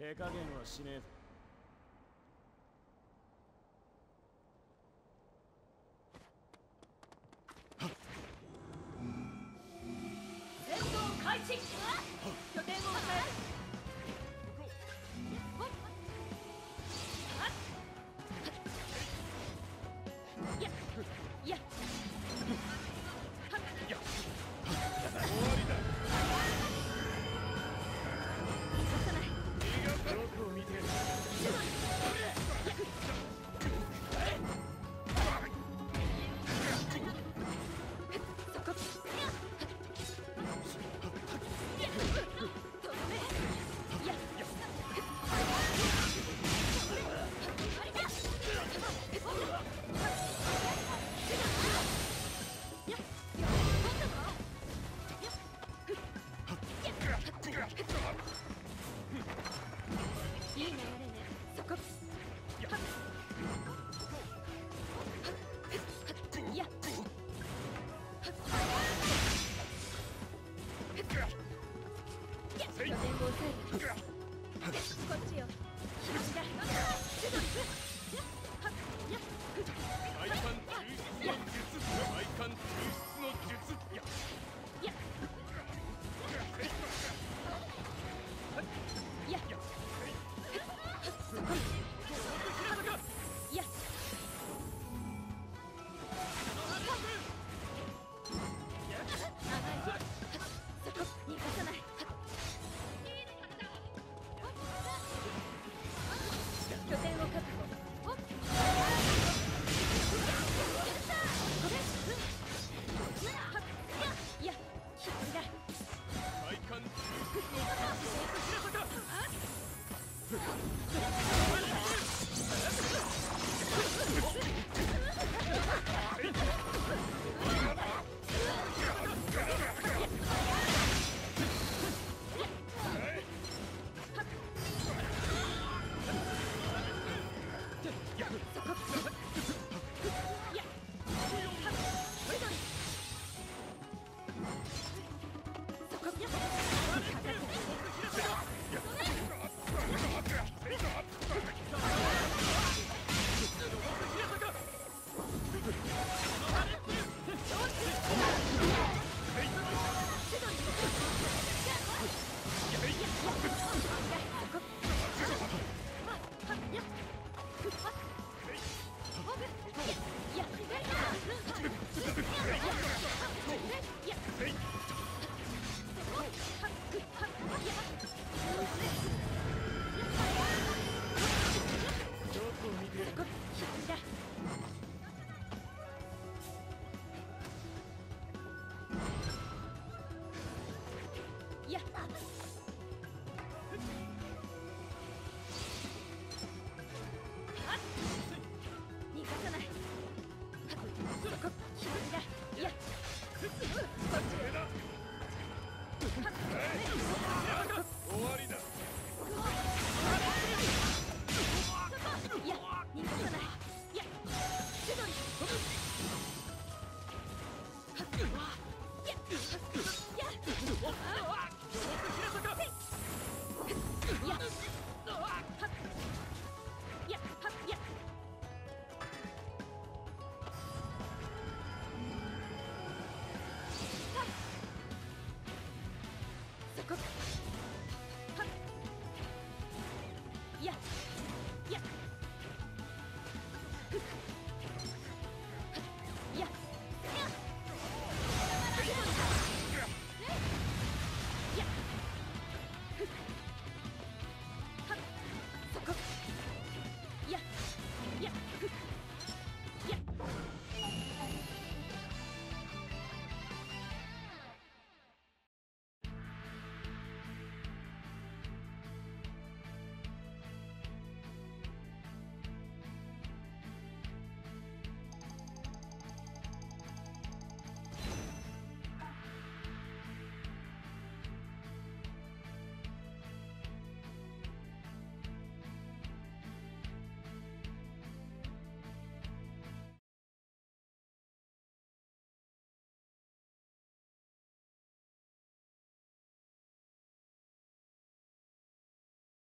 手加減はしねえ戦開始拠点を抑えいい流れね。そこ。や。拠点を抑えてこっちよ。足だ